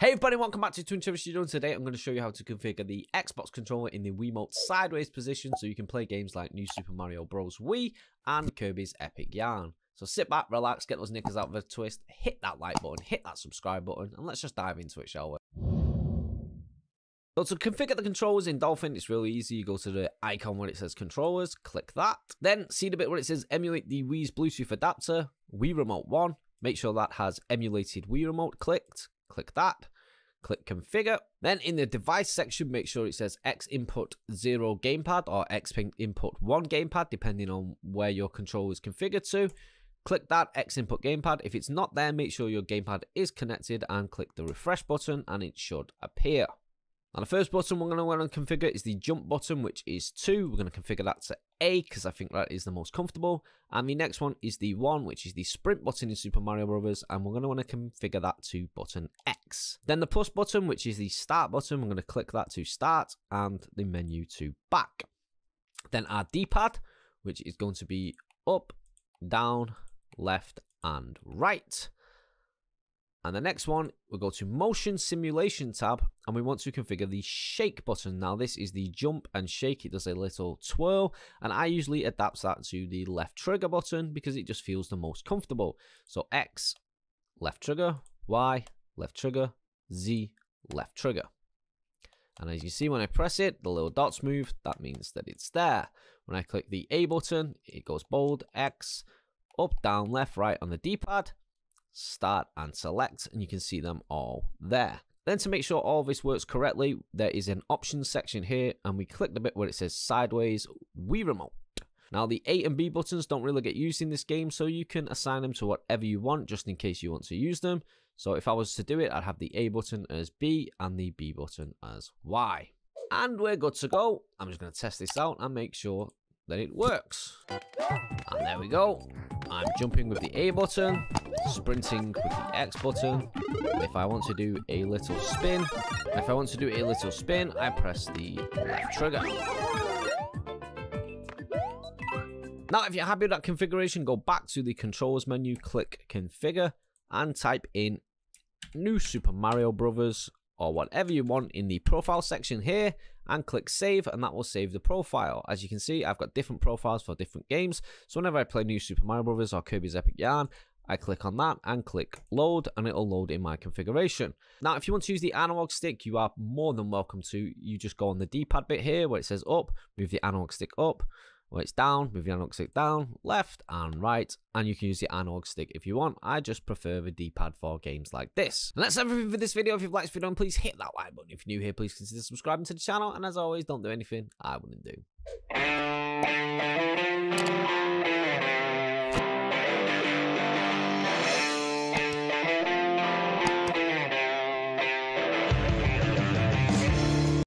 Hey everybody, welcome back to Twin Cherry Studio. Today I'm going to show you how to configure the Xbox controller in the Wiimote sideways position so you can play games like New Super Mario Bros. Wii and Kirby's Epic Yarn. So sit back, relax, get those knickers out of a twist, hit that like button, hit that subscribe button, and let's just dive into it, shall we? So to configure the controllers in Dolphin, it's really easy. You go to the icon where it says controllers, click that. Then see the bit where it says emulate the Wii's Bluetooth adapter, Wii Remote 1. Make sure that has emulated Wii Remote clicked click that, click configure. Then in the device section, make sure it says X input 0 gamepad or X input 1 gamepad, depending on where your controller is configured to. Click that X input gamepad. If it's not there, make sure your gamepad is connected and click the refresh button and it should appear. Now the first button we're going to want to configure is the jump button, which is 2. We're going to configure that to A because I think that is the most comfortable. And the next one is the 1, which is the sprint button in Super Mario Bros. And we're going to want to configure that to button X. Then the plus button, which is the start button, we're going to click that to start and the menu to back. Then our D-pad, which is going to be up, down, left, and right. And the next one, we'll go to Motion Simulation tab, and we want to configure the Shake button. Now, this is the jump and shake. It does a little twirl, and I usually adapt that to the left trigger button because it just feels the most comfortable. So X, left trigger, Y, left trigger, Z, left trigger. And as you see, when I press it, the little dots move. That means that it's there. When I click the A button, it goes bold, X, up, down, left, right on the D-pad start and select and you can see them all there. Then to make sure all this works correctly, there is an options section here and we click the bit where it says sideways Wii remote. Now the A and B buttons don't really get used in this game so you can assign them to whatever you want just in case you want to use them. So if I was to do it, I'd have the A button as B and the B button as Y. And we're good to go. I'm just going to test this out and make sure that it works. And there we go. I'm jumping with the A button, sprinting with the X button. If I want to do a little spin, if I want to do a little spin, I press the left trigger. Now, if you're happy with that configuration, go back to the controls menu, click configure, and type in New Super Mario Brothers or whatever you want in the profile section here and click save and that will save the profile. As you can see, I've got different profiles for different games. So whenever I play New Super Mario Bros. or Kirby's Epic Yarn, I click on that and click load and it'll load in my configuration. Now, if you want to use the analog stick, you are more than welcome to. You just go on the D-pad bit here where it says up, move the analog stick up, where it's down, move the analog stick down, left and right, and you can use the analog stick if you want. I just prefer the D-pad for games like this. And that's everything for this video. If you've liked this video, please hit that like button. If you're new here, please consider subscribing to the channel. And as always, don't do anything I wouldn't do.